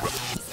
Rough.